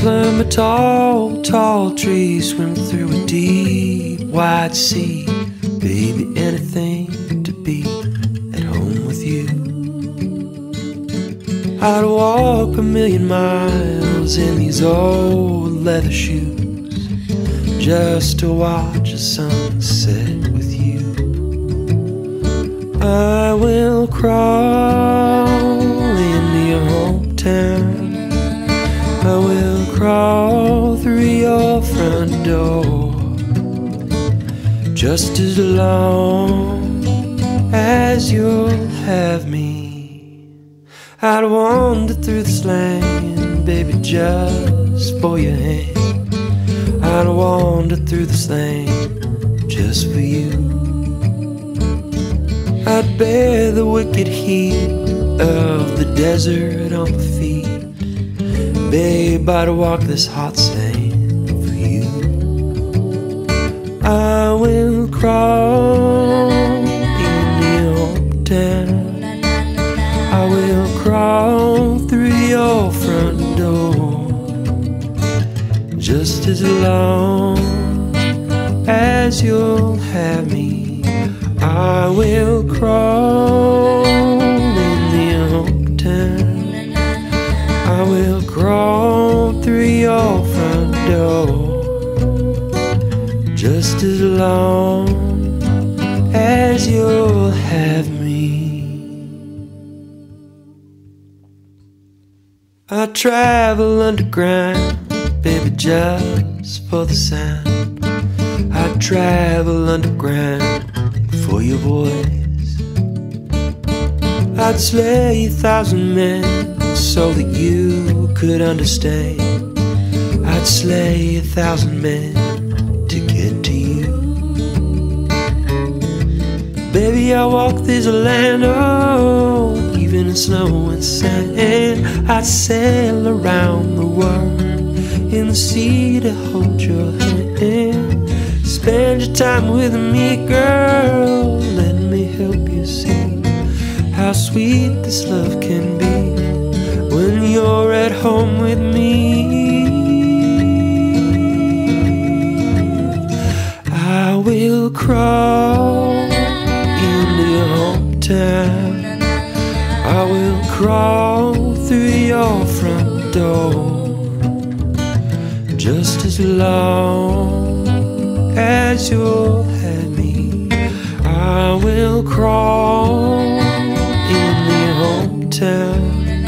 Climb a tall, tall tree, swim through a deep, wide sea. Baby, anything to be at home with you. I'd walk a million miles in these old leather shoes just to watch the sunset with you. I will crawl into your hometown. I will crawl through your front door just as long as you'll have me. I'd wander through the land, baby, just for your hand. I'd wander through the land just for you. I'd bear the wicked heat of the desert on my feet. Babe, I'd walk this hot sand for you. I will crawl in your hometown. I will crawl through your front door just as long as you'll have me. Long as you'll have me. I travel underground, baby, just for the sound. I travel underground for your voice. I'd slay a thousand men so that you could understand. I'd slay a thousand men Baby, I walk this land, oh, even in snow and sand. I'd sail around the world in the sea to hold your hand. Spend your time with me, girl. Let me help you see how sweet this love can be when you're at home with me. I will crawl I will crawl through your front door just as long as you'll have me. I will crawl in your hometown.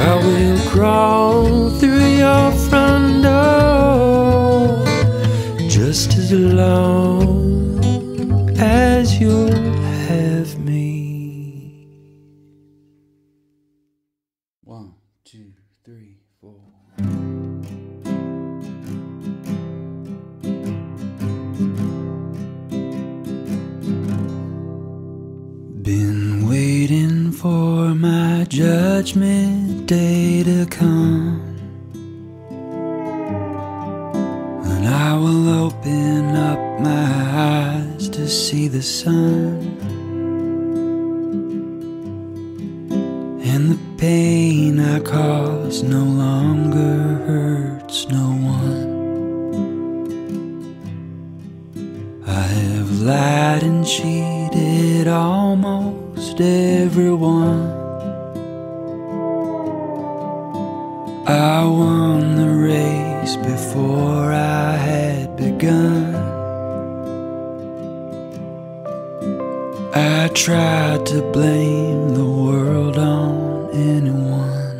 I will crawl through your front door just as long as you'll to come. And I will open up my eyes to see the sun. And the pain I caused no longer hurts no one. I have lied and cheated almost everyone. I won the race before I had begun. I tried to blame the world on anyone.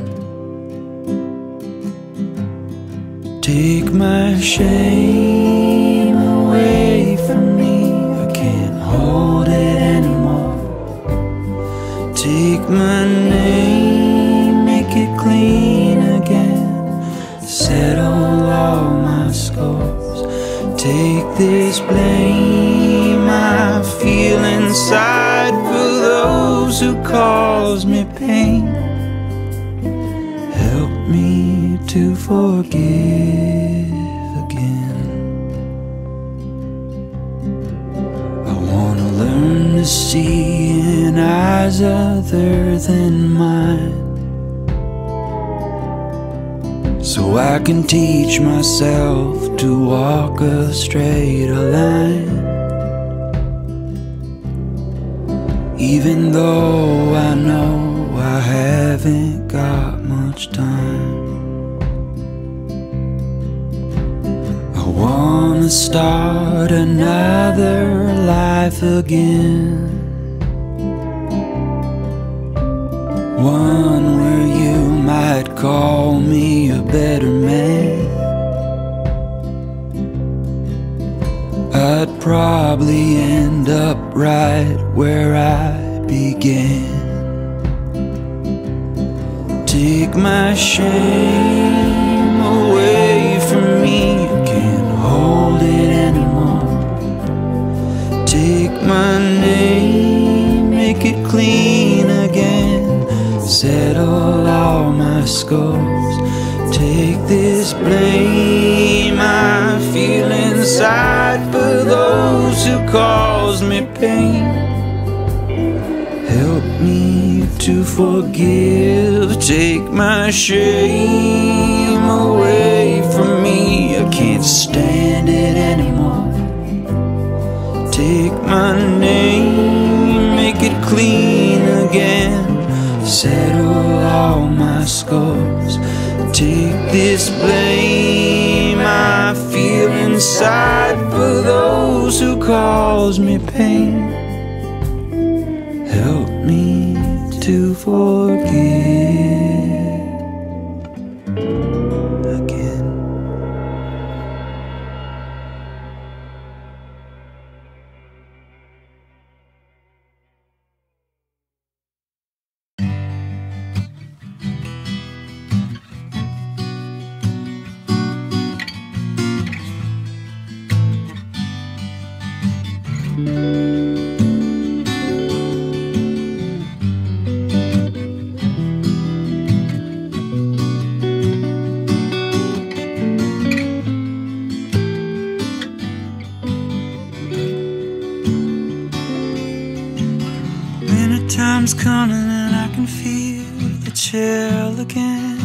Take my shame away from me. I can't hold it anymore. Take my this blame I feel inside for those who cause me pain. Help me to forgive again. I wanna learn to see in eyes other than mine. So I can teach myself to walk a straighter line. Even though I know I haven't got much time. I wanna start another life again. One where you might call me a better man. I'd probably end up right where I began. Take my shame away from me, you can't hold it anymore. Take my name, make it clean again. Settle all my scores. Take this blame I feel inside for those who cause me pain. Help me to forgive. Take my shame away from me. I can't stand it anymore. Take my name, make it clean again. Settle scores. Take this blame I feel inside for those who cause me pain. Help me to forgive again.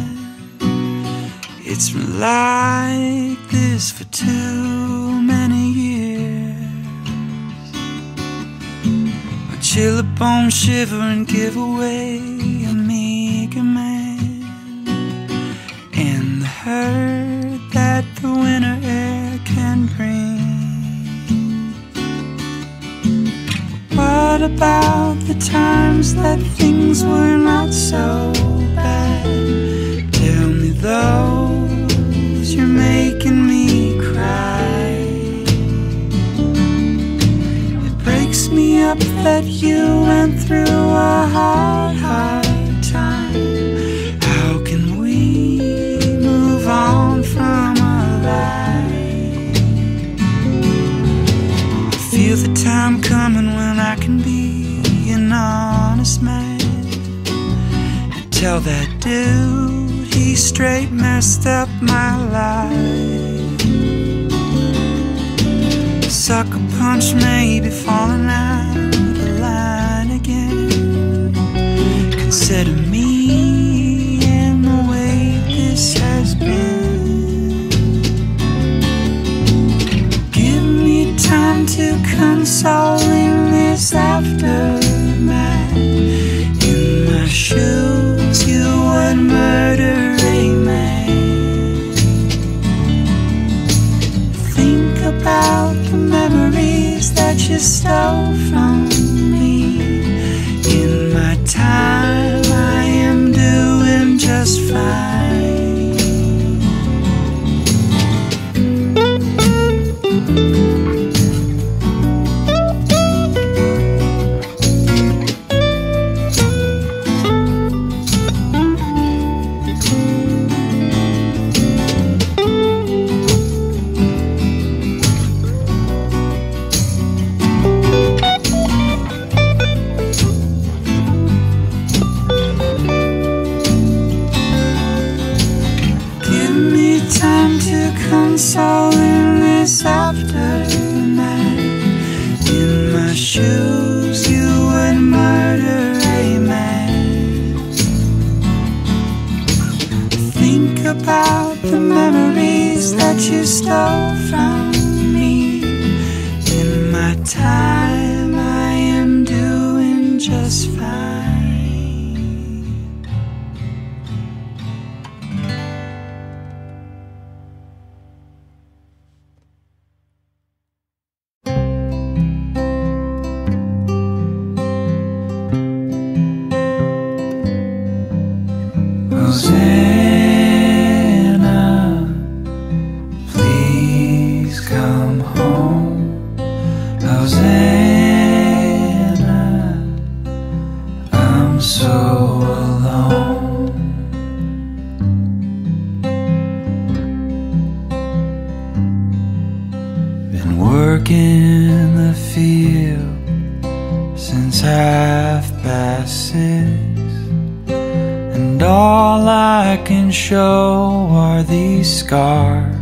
It's been like this for too many years. I chill upon shiver and give away a meager man. And the hurt that the winter air can bring. What about the times that things were not that you went through a hard, hard time. How can we move on from our life? I feel the time coming when I can be an honest man and tell that dude he straight messed up my life. Sucker punch maybe falling out Consider me in the way this has been. Give me time to console in this aftermath. In my shoes, you would murder a man. Think about the memories that you stole from me. In my time, fly. about the memories that you stole from me. In my time, I am doing just fine. Jose. Been working the field since half past six. And all I can show are these scars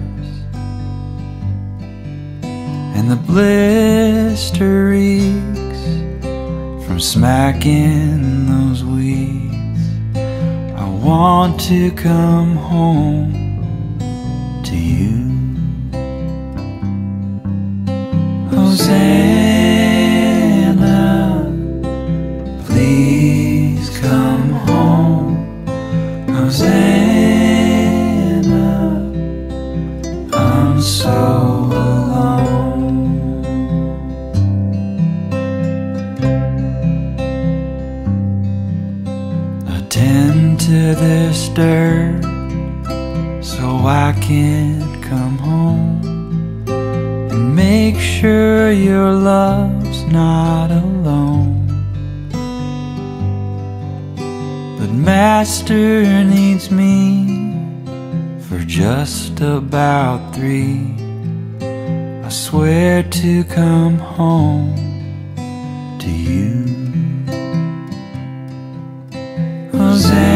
and the blister from smacking those weeds. I want to come home to you. Hosanna, please come home. Hosanna, I'm so alone. Attend to this dirt so I can sure your love's not alone. But Master needs me for just about three. I swear to come home to you. Hosanna